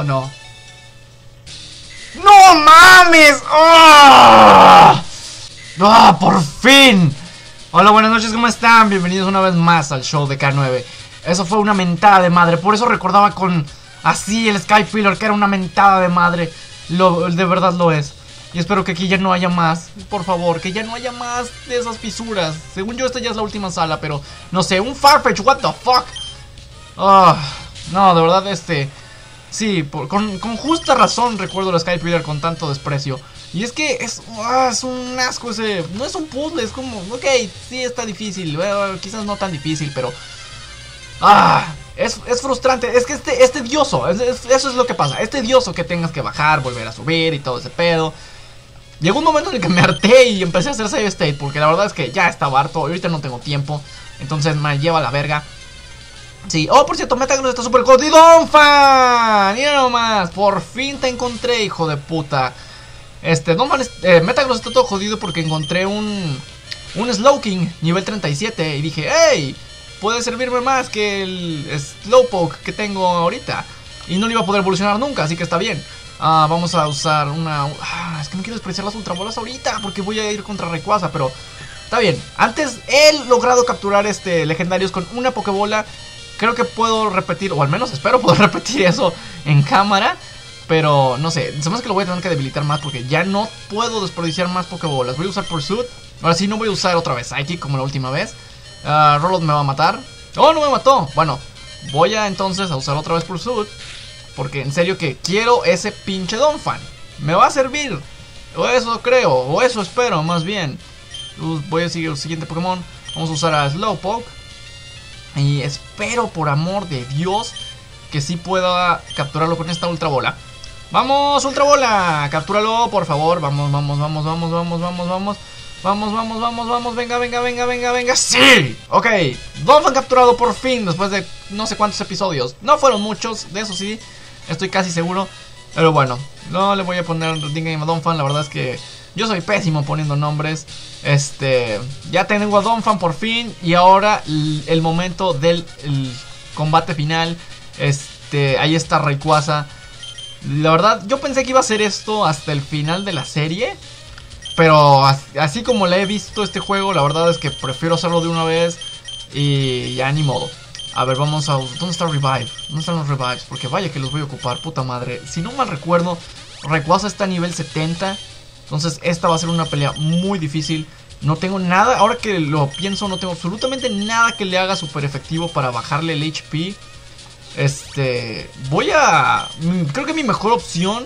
Oh no. ¡No mames! ¡Ah! ¡Ah, por fin! Hola, buenas noches, ¿cómo están? Bienvenidos una vez más al show de K9. Eso fue una mentada de madre, por eso recordaba con así el Sky Pillar que era una mentada de madre. Lo, de verdad lo es. Y espero que aquí ya no haya más. Por favor, que ya no haya más de esas fisuras. Según yo, esta ya es la última sala, pero no sé, un Farfetch, what the fuck. Ah, no, de verdad, este. Sí, con, justa razón recuerdo el Sky Pillar con tanto desprecio. Y es que es, ah, es un asco ese. No es un puzzle, es como, ok, sí está difícil. quizás no tan difícil, pero. Ah, es, frustrante. Es que este, es tedioso. eso es lo que pasa. Es tedioso que tengas que bajar, volver a subir y todo ese pedo. Llegó un momento en el que me harté y empecé a hacer save state. Porque la verdad es que ya estaba harto. Ahorita no tengo tiempo. Entonces me lleva a la verga. Sí, oh, por cierto, Metagross está súper jodido, fan. Mira nomás, por fin te encontré, hijo de puta. Este, Donphan, eh, Metagross está todo jodido porque encontré un, un Slowking nivel 37 y dije, hey, puede servirme más que el Slowpoke que tengo ahorita. Y no lo iba a poder evolucionar nunca, así que está bien. Ah, vamos a usar una... Ah, es que no quiero despreciar las ultrabolas ahorita porque voy a ir contra Rayquaza, pero... Está bien, antes he logrado capturar este legendarios con una Pokébola Creo que puedo repetir, o al menos espero poder repetir eso en cámara. Pero no sé, se que lo voy a tener que debilitar más porque ya no puedo desperdiciar más Pokébolas. Voy a usar Pursuit. Ahora sí, no voy a usar otra vez Psychic como la última vez. Uh, me va a matar. ¡Oh, no me mató! Bueno, voy a entonces a usar otra vez Pursuit. Porque en serio que quiero ese pinche Donphan. Me va a servir. O eso creo, o eso espero más bien. Voy a seguir el siguiente Pokémon. Vamos a usar a Slowpoke. Y espero por amor de Dios que sí pueda capturarlo con esta ultra bola. Vamos, ultra bola, captúralo, por favor. Vamos, vamos, vamos, vamos, vamos, vamos, vamos. Vamos, vamos, vamos, vamos, venga, venga, venga, venga, venga. ¡Sí! Ok, Donphan capturado por fin después de no sé cuántos episodios. No fueron muchos, de eso sí, estoy casi seguro. Pero bueno, no le voy a poner Game a Donphan, la verdad es que yo soy pésimo poniendo nombres. Este, ya tengo a Donphan por fin y ahora el, momento del combate final. Este, ahí está Rayquaza. La verdad, yo pensé que iba a ser esto hasta el final de la serie. Pero así como le he visto este juego, la verdad es que prefiero hacerlo de una vez. Y ya ni modo. A ver, vamos a... ¿Dónde está Revive? ¿Dónde están los Revives? Porque vaya que los voy a ocupar, puta madre. Si no mal recuerdo, Rayquaza está a nivel 70. Entonces esta va a ser una pelea muy difícil. No tengo nada, ahora que lo pienso, no tengo absolutamente nada que le haga súper efectivo para bajarle el HP. Este, voy a... Mm, creo que mi mejor opción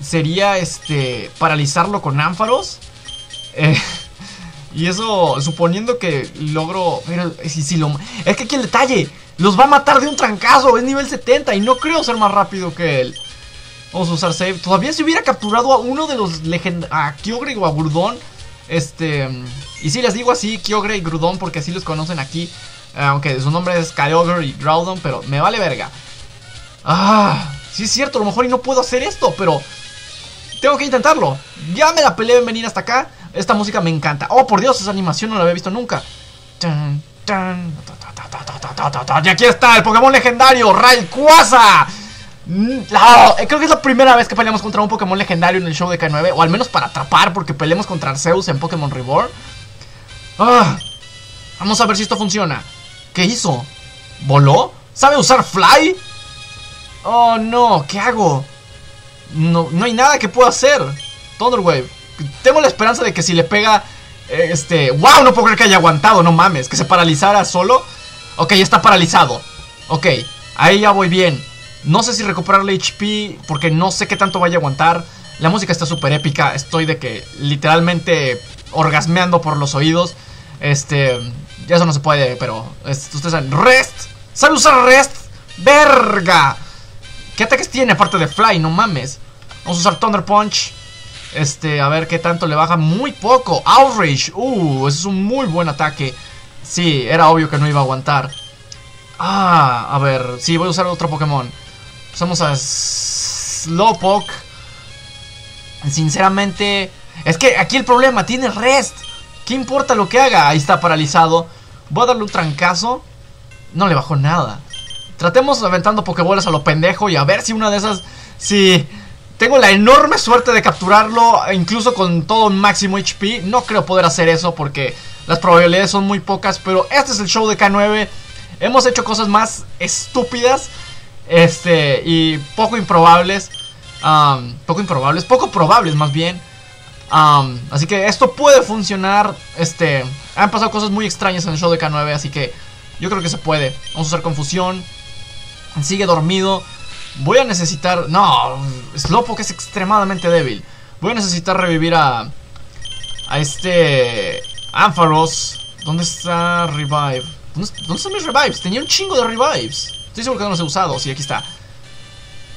sería, este, paralizarlo con ánfaros. Eh, y eso, suponiendo que logro... Lo, es que aquí el detalle, los va a matar de un trancazo, es nivel 70 y no creo ser más rápido que él. Vamos a usar save. Todavía se hubiera capturado a uno de los legendarios. A Kyogre o a Grudon. Este. Y si les digo así, Kyogre y Grudon, porque así los conocen aquí. Aunque su nombre es Kyogre y Groudon, pero me vale verga. Ah, sí es cierto, a lo mejor y no puedo hacer esto, pero. Tengo que intentarlo. Ya me la peleé en venir hasta acá. Esta música me encanta. Oh, por Dios, esa animación no la había visto nunca. Y aquí está el Pokémon legendario, Rayquaza. Mm, eh, creo que es la primera vez que peleamos contra un Pokémon legendario en el show de K9. O al menos para atrapar, porque peleamos contra Arceus en Pokémon Reborn. Ah, vamos a ver si esto funciona. ¿Qué hizo? ¿Voló? ¿Sabe usar Fly? Oh no, ¿qué hago? No, no hay nada que pueda hacer. Thunderwave. Tengo la esperanza de que si le pega. Eh, este. ¡Wow! No puedo creer que haya aguantado, no mames. Que se paralizara solo. Ok, está paralizado. Ok, ahí ya voy bien. No sé si recuperarle HP porque no sé qué tanto vaya a aguantar. La música está súper épica. Estoy de que literalmente orgasmeando por los oídos. Este, ya eso no se puede, pero ustedes saben. Rest. ¿Sabe usar Rest? Verga. ¿Qué ataques tiene aparte de Fly? No mames. Vamos a usar Thunder Punch. Este, a ver qué tanto le baja. Muy poco. Outrage. Uh, ese es un muy buen ataque. Sí, era obvio que no iba a aguantar. Ah, a ver. Sí, voy a usar otro Pokémon. Usamos a Slowpoke. Sinceramente, es que aquí el problema tiene rest. ¿Qué importa lo que haga? Ahí está paralizado. Voy a darle un trancazo. No le bajó nada. Tratemos aventando pokebolas a lo pendejo y a ver si una de esas Sí, tengo la enorme suerte de capturarlo, incluso con todo un máximo HP. No creo poder hacer eso porque las probabilidades son muy pocas, pero este es el show de K9. Hemos hecho cosas más estúpidas este, y poco improbables. poco improbables, poco probables más bien. así que esto puede funcionar. Este, han pasado cosas muy extrañas en el show de K9, así que yo creo que se puede. Vamos a usar confusión. Sigue dormido. Voy a necesitar... No, Slowpoke es extremadamente débil. Voy a necesitar revivir a... A este... Ampharos. ¿Dónde está Revive? ¿Dónde, están mis revives? Tenía un chingo de revives. Estoy seguro que no los he usado. Sí, aquí está.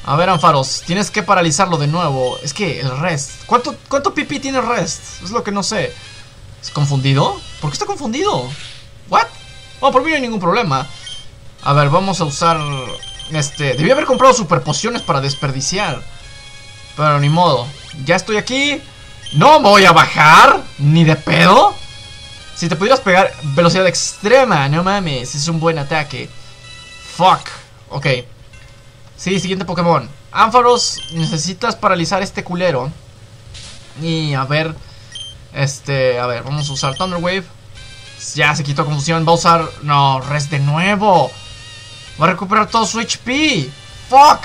A ver, Ampharos, tienes que paralizarlo de nuevo. Es que el rest. ¿Cuánto, cuánto PP tiene rest? Es lo que no sé. ¿Es confundido? ¿Por qué está confundido? ¿What? Oh, por mí no hay ningún problema. A ver, vamos a usar este, debí haber comprado super pociones para desperdiciar. Pero ni modo. Ya estoy aquí. No voy a bajar. Ni de pedo. Si te pudieras pegar velocidad extrema. No mames. Es un buen ataque. Fuck. Ok. Sí, siguiente Pokémon. Ampharos, necesitas paralizar este culero. Y a ver. Este, a ver, vamos a usar Thunder Wave. Ya se quitó confusión. Va a usar. No, Res de nuevo. Va a recuperar todo su HP. Fuck.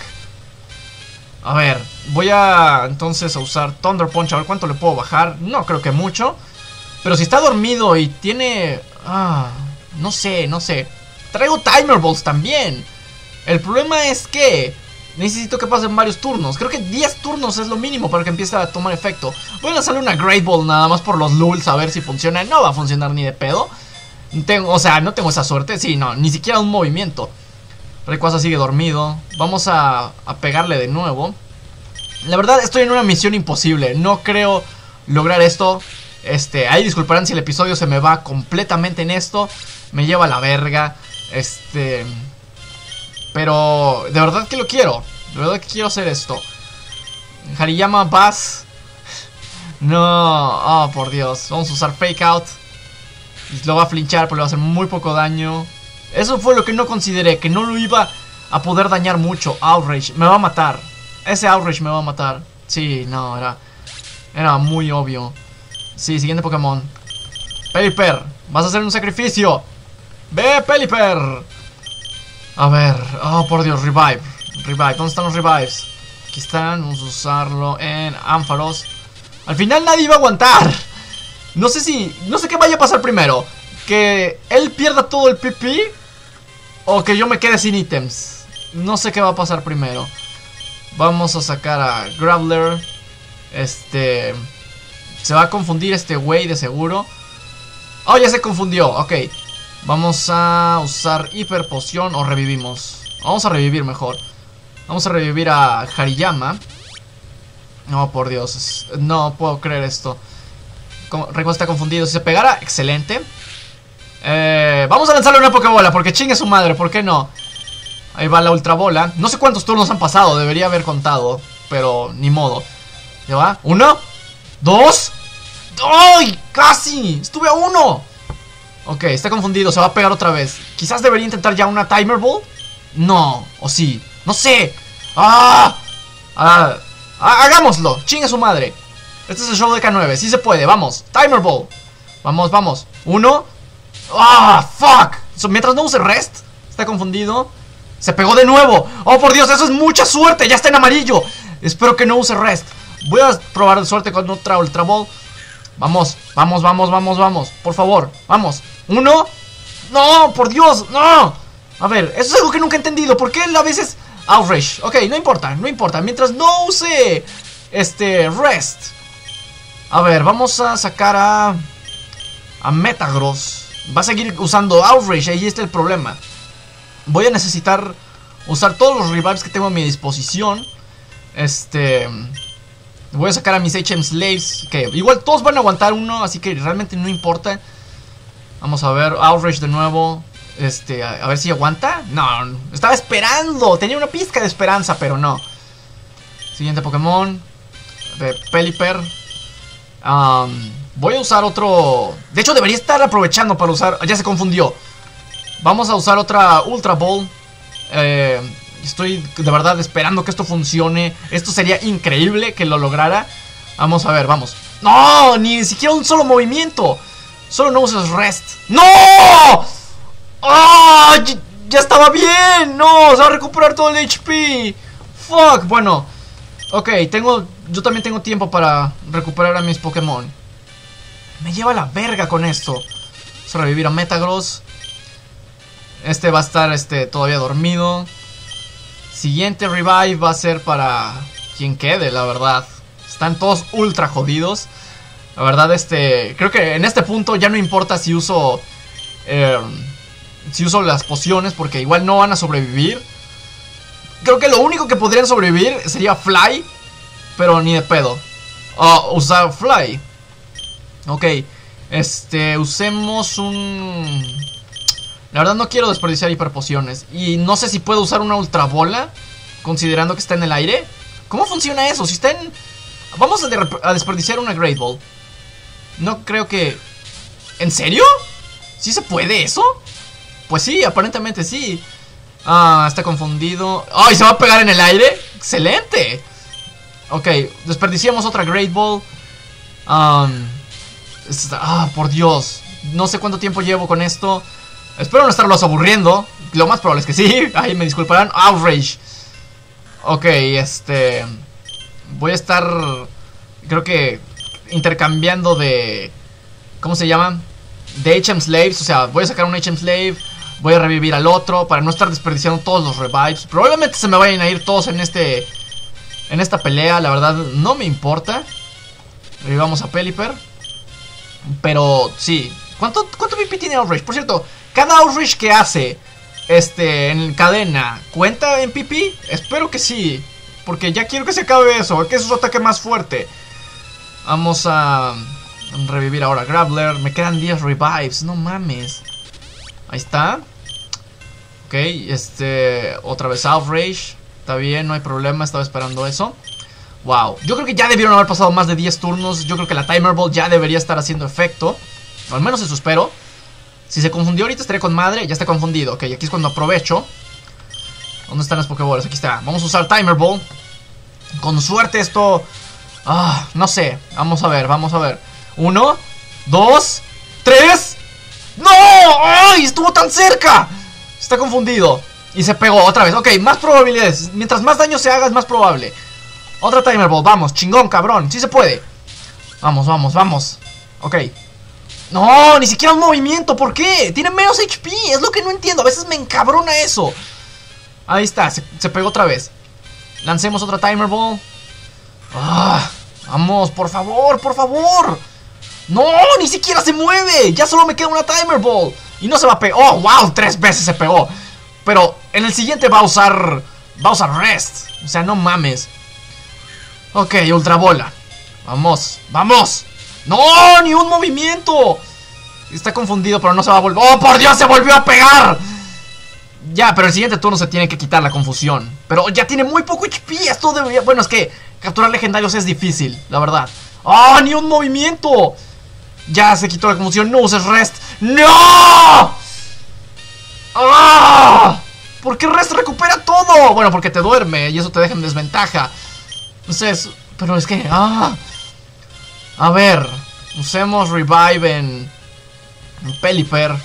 A ver, voy a entonces a usar Thunder Punch. A ver cuánto le puedo bajar. No creo que mucho. Pero si está dormido y tiene... Ah, no sé, no sé. Traigo Timer Balls también. El problema es que necesito que pasen varios turnos. Creo que 10 turnos es lo mínimo para que empiece a tomar efecto. Voy a lanzarle una Great Ball nada más por los lulz a ver si funciona. No va a funcionar ni de pedo. O sea, no tengo esa suerte. Sí, no, ni siquiera un movimiento. Rayquaza sigue dormido. Vamos a, pegarle de nuevo. La verdad, estoy en una misión imposible. No creo lograr esto. Este, ahí disculparán si el episodio se me va completamente en esto. Me lleva a la verga. Este. Pero de verdad que lo quiero. De verdad que quiero hacer esto. Hariyama Bass. No. Oh, por Dios. Vamos a usar Fake Out. Lo va a flinchar, pero le va a hacer muy poco daño. Eso fue lo que no consideré, que no lo iba a poder dañar mucho. Outrage, me va a matar. Ese Outrage me va a matar. Sí, no, era, era muy obvio. Sí, siguiente Pokémon. Pelipper, vas a hacer un sacrificio. Ve, Pelipper. A ver, oh por Dios, Revive. Revive, ¿dónde están los Revives? Aquí están, vamos a usarlo en Ampharos. Al final nadie iba a aguantar. No sé si, no sé qué vaya a pasar primero. Que él pierda todo el PP o que yo me quede sin ítems. No sé qué va a pasar primero. Vamos a sacar a Graveler. Este... Se va a confundir este güey de seguro. Oh, ya se confundió. Ok. Vamos a usar hiper poción o revivimos. Vamos a revivir mejor. Vamos a revivir a Hariyama. No, por Dios. No puedo creer esto. Recuerdo está confundido. Si se pegara, excelente. Eh, vamos a lanzarle una Pokébola porque chingue su madre, ¿por qué no? Ahí va la Ultra Bola. No sé cuántos turnos han pasado, debería haber contado, pero ni modo. ¿Ya va? ¿Uno? ¿Dos? ¡Ay! ¡Casi! ¡Estuve a uno! Ok, está confundido, se va a pegar otra vez. Quizás debería intentar ya una Timer Ball. No, o sí, no sé. ¡Ah! ah, hagámoslo, chingue su madre. Este es el show de K9, sí se puede, vamos. Timer Ball. Vamos, vamos. Uno, ¡Ah! ¡Fuck! mientras no use rest, está confundido. Se pegó de nuevo. ¡Oh, por Dios! Eso es mucha suerte. Ya está en amarillo. Espero que no use rest. Voy a probar suerte con otra Ultra Ball. Vamos, vamos, vamos, vamos, vamos. Por favor, vamos. Uno. No, por Dios, no. A ver, eso es algo que nunca he entendido. ¿Por qué a veces outrage? Ok, no importa, no importa. Mientras no use este rest. A ver, vamos a sacar a a Metagross. Va a seguir usando Outrage, ahí está el problema. Voy a necesitar usar todos los revives que tengo a mi disposición. Este... Voy a sacar a mis HM Slaves, que igual todos van a aguantar uno, así que realmente no importa. Vamos a ver, Outrage de nuevo. Este, a, ver si aguanta. No, estaba esperando. Tenía una pizca de esperanza, pero no. Siguiente Pokémon. De Pelipper. Voy a usar otro... De hecho, debería estar aprovechando para usar... Ya se confundió. Vamos a usar otra Ultra Ball. Eh, Estoy de verdad esperando que esto funcione. Esto sería increíble que lo lograra. Vamos a ver, vamos. ¡No! Ni siquiera un solo movimiento. Solo no uses rest. ¡No! ¡Ah! ya estaba bien. No, se va a recuperar todo el HP. Fuck. Bueno. Ok, tengo... Yo también tengo tiempo para recuperar a mis Pokémon. Me lleva la verga con esto. Vamos a revivir a Metagross. Este va a estar este, todavía dormido. Siguiente revive va a ser para quien quede, la verdad. Están todos ultra jodidos. La verdad, este. Creo que en este punto ya no importa si uso. Eh, si uso las pociones, porque igual no van a sobrevivir. Creo que lo único que podrían sobrevivir sería Fly, pero ni de pedo. Oh, usar Fly. Ok, este, usemos un... La verdad no quiero desperdiciar hiperpociones. Y no sé si puedo usar una ultra bola, considerando que está en el aire. ¿Cómo funciona eso? Si está en... Vamos a desperdiciar una Great Ball. No creo que... ¿En serio? ¿Sí se puede eso? Pues sí, aparentemente sí. Ah, está confundido. ¡Ay, se va a pegar en el aire! ¡Excelente! Ok, desperdiciamos otra Great Ball. Ah, por Dios. No sé cuánto tiempo llevo con esto. Espero no estarlos aburriendo. Lo más probable es que sí. Ay, me disculparán. Outrage. Ok, este... Voy a estar... Creo que... Intercambiando de... ¿Cómo se llama? De HM Slaves. O sea, voy a sacar un HM Slave. Voy a revivir al otro para no estar desperdiciando todos los revives. Probablemente se me vayan a ir todos en este... En esta pelea, la verdad no me importa. Revivamos a Pelipper. Pero sí. ¿Cuánto, cuánto PP tiene Outrage? Por cierto, cada Outrage que hace este, en cadena, ¿cuenta en PP? Espero que sí. Porque ya quiero que se acabe eso. Que es su ataque más fuerte. Vamos a revivir ahora Graveler. Me quedan 10 revives. No mames. Ahí está. Ok, este, otra vez Outrage. Está bien, no hay problema, estaba esperando eso. Wow, yo creo que ya debieron haber pasado más de 10 turnos. Yo creo que la Timer Ball ya debería estar haciendo efecto. Al menos eso espero. Si se confundió ahorita estaría con madre, ya está confundido. Ok, aquí es cuando aprovecho. ¿Dónde están las Pokéballs? Aquí está. Vamos a usar Timer Ball. Con suerte esto... Ah, no sé. Vamos a ver, vamos a ver. Uno, dos, tres. ¡No! ¡Ay! Estuvo tan cerca. Está confundido. Y se pegó otra vez. Ok, más probabilidades. Mientras más daño se haga, es más probable. Otra Timer Ball. Vamos, chingón, cabrón. Sí se puede. Vamos, vamos, vamos. Ok. No, ni siquiera un movimiento. ¿Por qué? Tiene menos HP. Es lo que no entiendo. A veces me encabrona eso. Ahí está. Se, pegó otra vez. Lancemos otra Timer Ball. Ah, vamos, por favor, por favor. No, ni siquiera se mueve. Ya solo me queda una Timer Ball. Y no se va a pegar. Oh, wow, tres veces se pegó. Pero en el siguiente va a usar... Va a usar Rest. O sea, no mames. Ok, Ultra Bola. Vamos, vamos. ¡No! ¡Ni un movimiento! Está confundido, pero no se va a volver... ¡Oh, por Dios! ¡Se volvió a pegar! Ya, pero el siguiente turno se tiene que quitar la confusión. Pero ya tiene muy poco HP. Esto debería... Bueno, es que capturar legendarios es difícil, la verdad. ¡Oh, ni un movimiento! Ya se quitó la confusión. No uses Rest. ¡No! ¡Ah! ¿Por qué Rest recupera todo? Bueno, porque te duerme y eso te deja en desventaja. Entonces, pero es que... ¡Ah! A ver, usemos Revive en, en Pelipper.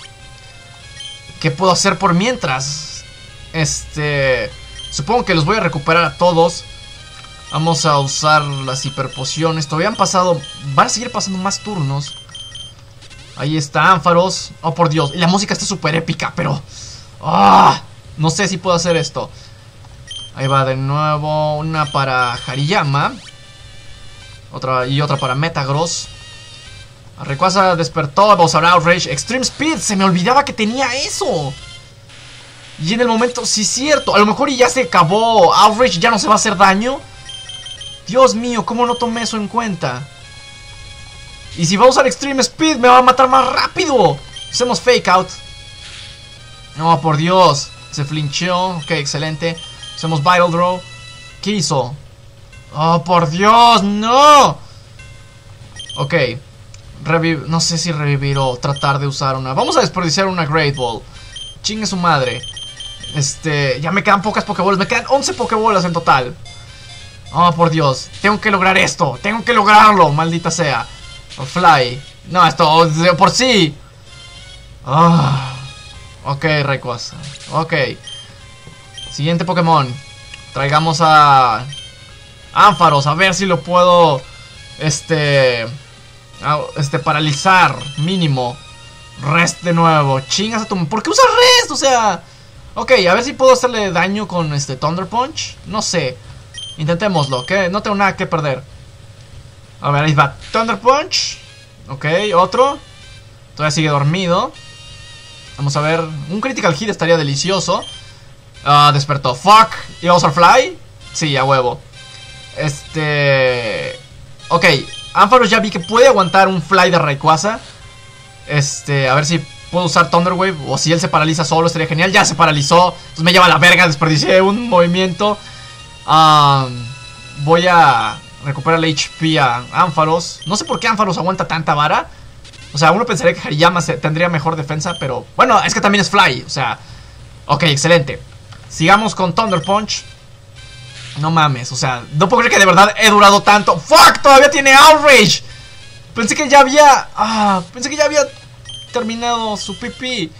¿Qué puedo hacer por mientras? Este... Supongo que los voy a recuperar a todos. Vamos a usar las hiperpociones. Todavía han pasado... Van a seguir pasando más turnos. Ahí está, Ánfaros. Oh, por Dios. Y la música está súper épica, pero... ¡Ah! No sé si puedo hacer esto. Ahí va de nuevo. Una para Hariyama. Otra y otra para Metagross. Rayquaza despertó. Vamos a Outrage. Extreme Speed. Se me olvidaba que tenía eso. Y en el momento, sí cierto. A lo mejor ya se acabó. Outrage ya no se va a hacer daño. Dios mío, ¿cómo no tomé eso en cuenta? Y si va a usar Extreme Speed, me va a matar más rápido. Hacemos Fake Out. No, por Dios. Se flincheó. Ok, excelente. Hacemos Vital Draw. ¿Qué hizo? Oh, por Dios, no. Ok. no sé si revivir o tratar de usar una. Vamos a desperdiciar una Great Ball. Chingue su madre. Este, ya me quedan pocas Pokébolas. Me quedan 11 Pokébolas en total. Oh, por Dios. Tengo que lograr esto. Tengo que lograrlo, maldita sea. Fly. No, esto por sí. Ah. Ok, Rayquaza. Ok. Siguiente Pokémon. Traigamos a... Ánfaros. A ver si lo puedo... Este... Este, paralizar. Mínimo. Rest de nuevo. Chingas a tu... ¿Por qué usas Rest? O sea... Ok, a ver si puedo hacerle daño con este Thunder Punch. No sé. Intentémoslo, que no tengo nada que perder. A ver, ahí va. Thunder Punch. Ok, otro. Todavía sigue dormido. Vamos a ver. Un Critical Hit estaría delicioso. Ah, despertó. Fuck. ¿Y vamos a Fly? Sí, a huevo. Este... Ok. Ampharos ya vi que puede aguantar un Fly de Rayquaza. Este, a ver si puedo usar Thunder Wave. O si él se paraliza solo, estaría genial. Ya se paralizó. Entonces me lleva a la verga. Desperdicié un movimiento. Voy a recuperar el HP a Ampharos. No sé por qué Ampharos aguanta tanta vara. O sea, uno pensaría que Hariyama tendría mejor defensa, pero... Bueno, es que también es Fly, o sea... Ok, excelente. Sigamos con Thunder Punch. No mames, o sea, no puedo creer que de verdad he durado tanto. ¡Fuck! Todavía tiene Outrage. Pensé que ya había... Ah, pensé que ya había terminado su pipí.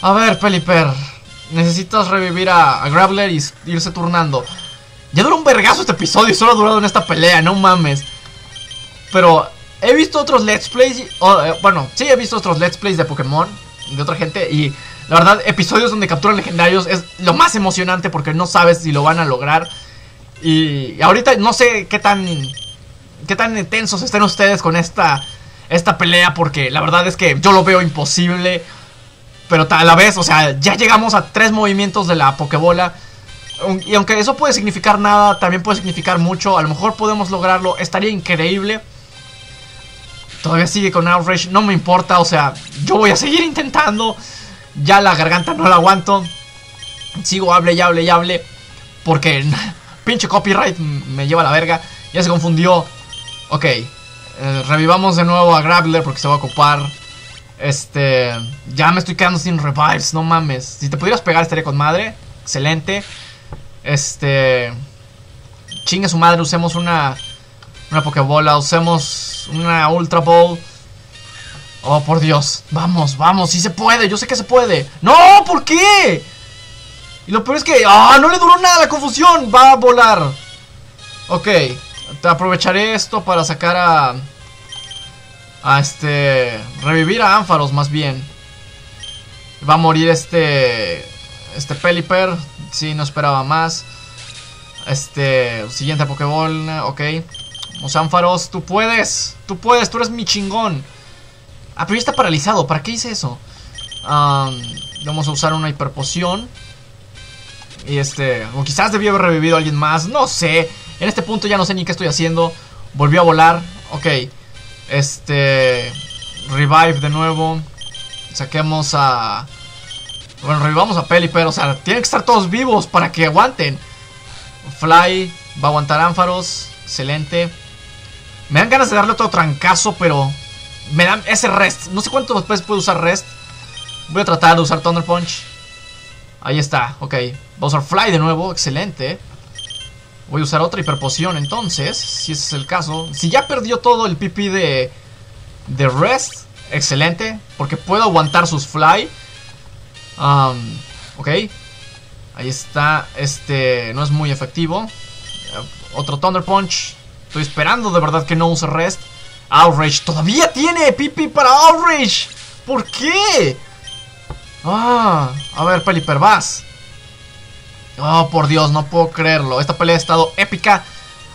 A ver, Peliper. Necesitas revivir a, a Graveler y irse turnando. Ya duró un vergazo este episodio y solo ha durado en esta pelea, no mames. Pero he visto otros Let's Plays. Eh, bueno, sí, he visto otros Let's Plays de Pokémon. De otra gente. Y la verdad, episodios donde capturan legendarios es lo más emocionante porque no sabes si lo van a lograr. Y ahorita no sé qué tan. Qué tan intensos estén ustedes con esta. Esta pelea. Porque la verdad es que yo lo veo imposible. Pero a la vez, o sea, ya llegamos a tres movimientos de la Pokébola. Y aunque eso puede significar nada, también puede significar mucho. A lo mejor podemos lograrlo. Estaría increíble. Todavía sigue con Outrage. No me importa. O sea, yo voy a seguir intentando. Ya la garganta no la aguanto. Sigo, hable y hable y hable. Porque pinche copyright me lleva a la verga. Ya se confundió. Ok. Eh, revivamos de nuevo a Graveler porque se va a ocupar. Este. Ya me estoy quedando sin revives. No mames. Si te pudieras pegar estaría con madre. Excelente. Este. Chingue su madre. Usemos una. Una Pokébola. Usemos una Ultra Ball. Oh, por Dios. Vamos, vamos. Sí se puede. Yo sé que se puede. ¡No! ¿Por qué? Y lo peor es que... ¡Ah! no le duró nada la confusión. Va a volar. Ok. Te aprovecharé esto para sacar a... A este... Revivir a Ánfaros más bien. Va a morir este... Este Peliper. Sí, no esperaba más. Este... Siguiente Pokéball. Ok. Ánfaros, tú puedes. Tú puedes, tú eres mi chingón. Ah, pero ya está paralizado. ¿Para qué hice eso? vamos a usar una hiperpoción. Y este... O quizás debió haber revivido a alguien más. No sé. En este punto ya no sé ni qué estoy haciendo. Volvió a volar. Ok. Este... Revive de nuevo. Saquemos a... Bueno, revivamos a Peli, pero, o sea, tienen que estar todos vivos para que aguanten. Fly va a aguantar Ánfaros. Excelente. Me dan ganas de darle otro trancazo, pero me dan ese rest. No sé cuánto después puedo usar rest. Voy a tratar de usar Thunder Punch. Ahí está, ok. Voy a usar Fly de nuevo, excelente. Voy a usar otra hiperpoción entonces, si ese es el caso. Si ya perdió todo el PP de, de Rest, excelente. Porque puedo aguantar sus Fly. Um, ok. Ahí está, este no es muy efectivo. Otro Thunder Punch. Estoy esperando de verdad que no use Rest. Outrage. Todavía tiene pipi para Outrage. ¿Por qué? Ah, a ver, Peliper, vas. Oh, por Dios, no puedo creerlo. Esta pelea ha estado épica.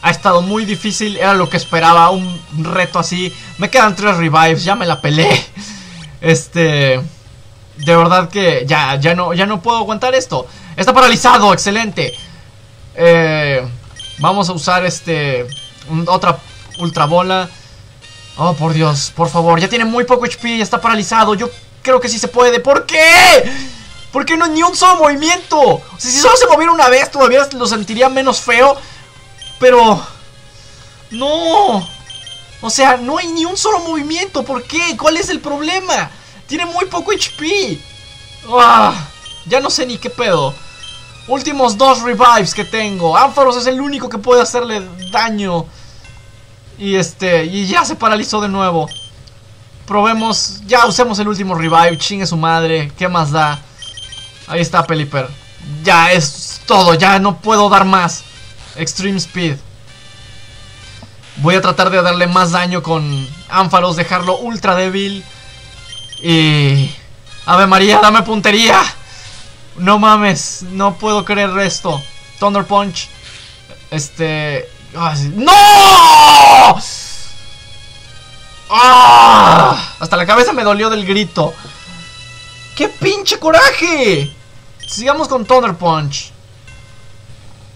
Ha estado muy difícil. Era lo que esperaba. Un reto así. Me quedan tres revives. Ya me la peleé. Este. De verdad que ya, ya, no, ya no puedo aguantar esto. Está paralizado. Excelente. Eh, vamos a usar este otra ultra bola. Oh, por Dios, por favor. Ya tiene muy poco HP, ya está paralizado. Yo creo que sí se puede. ¿Por qué? ¿Por qué no ni un solo movimiento? O sea, si solo se moviera una vez, todavía lo sentiría menos feo. Pero... No. O sea, no hay ni un solo movimiento. ¿Por qué? ¿Cuál es el problema? Tiene muy poco HP. Ah, Ya no sé ni qué pedo. Últimos dos revives que tengo. Ampharos es el único que puede hacerle daño. Y este, y ya se paralizó de nuevo. Probemos, ya usemos el último revive. Chingue su madre, ¿qué más da? Ahí está Peliper. Ya es todo, ya no puedo dar más. Extreme Speed. Voy a tratar de darle más daño con Ánfaros, dejarlo ultra débil. Y... Ave María, dame puntería. No mames, no puedo creer esto. Thunder Punch. Este... ¡No! ¡Ah! Hasta la cabeza me dolió del grito. ¡Qué pinche coraje! Sigamos con Thunder Punch.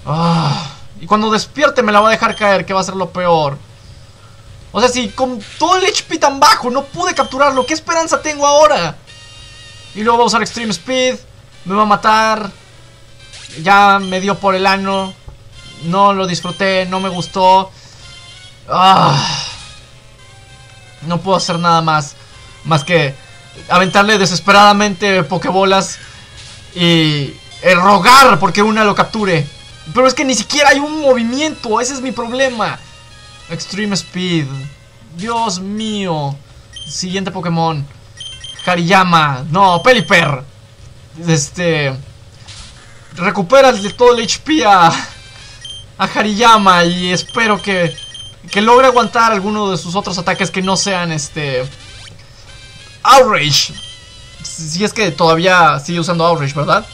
Ah, y cuando despierte me la va a dejar caer, que va a ser lo peor. O sea, si con todo el HP tan bajo no pude capturarlo, ¿qué esperanza tengo ahora? Y luego va a usar Extreme Speed. Me va a matar. Ya me dio por el ano. No lo disfruté, no me gustó. Ah, no puedo hacer nada más. Más que aventarle desesperadamente pokebolas. Y rogar porque una lo capture. Pero es que ni siquiera hay un movimiento. Ese es mi problema. Extreme Speed. Dios mío. Siguiente Pokémon. Hariyama. No, Peliper. Este. Recupera todo el HP a, a Hariyama. Y espero que, que logre aguantar alguno de sus otros ataques que no sean este. Outrage. Si es que todavía sigue usando Outrage, ¿verdad?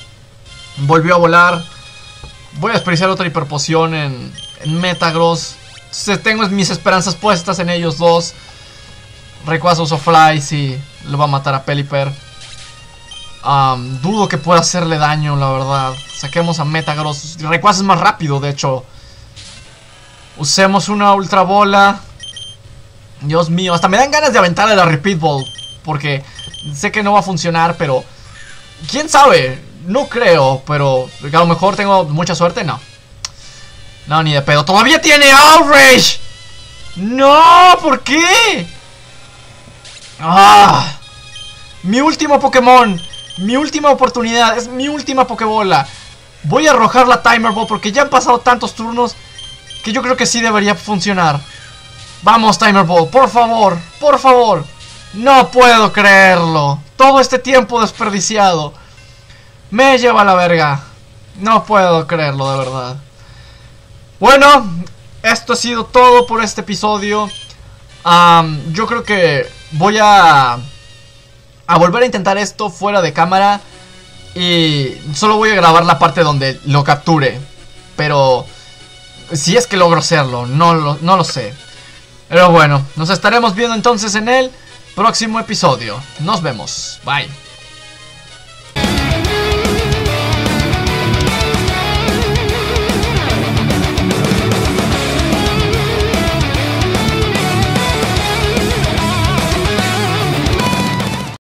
Volvió a volar. Voy a desperdiciar otra hiperpoción en, en Metagross. Tengo mis esperanzas puestas en ellos dos. Rayquaza of Fly, sí, lo va a matar a Pelipper. dudo que pueda hacerle daño, la verdad. Saquemos a Metagross. Rayquaza es más rápido, de hecho. Usemos una Ultra Bola. Dios mío, hasta me dan ganas de aventarle la Repeat Ball. Porque sé que no va a funcionar, pero... ¿Quién sabe? No creo, pero a lo mejor tengo mucha suerte, no. No, ni de pedo. ¡Todavía tiene Outrage! ¡No! ¿Por qué? ¡Ah! Mi último Pokémon. Mi última oportunidad. Es mi última Pokébola. Voy a arrojar la Timer Ball porque ya han pasado tantos turnos que yo creo que sí debería funcionar. Vamos, Timer Ball. Por favor. Por favor. No puedo creerlo. Todo este tiempo desperdiciado. Me lleva a la verga. No puedo creerlo, de verdad. Bueno, esto ha sido todo por este episodio. yo creo que voy a, a volver a intentar esto fuera de cámara. Y solo voy a grabar la parte donde lo capture. Pero si es que logro hacerlo, no lo, no lo sé. Pero bueno, nos estaremos viendo entonces en el próximo episodio. Nos vemos. Bye.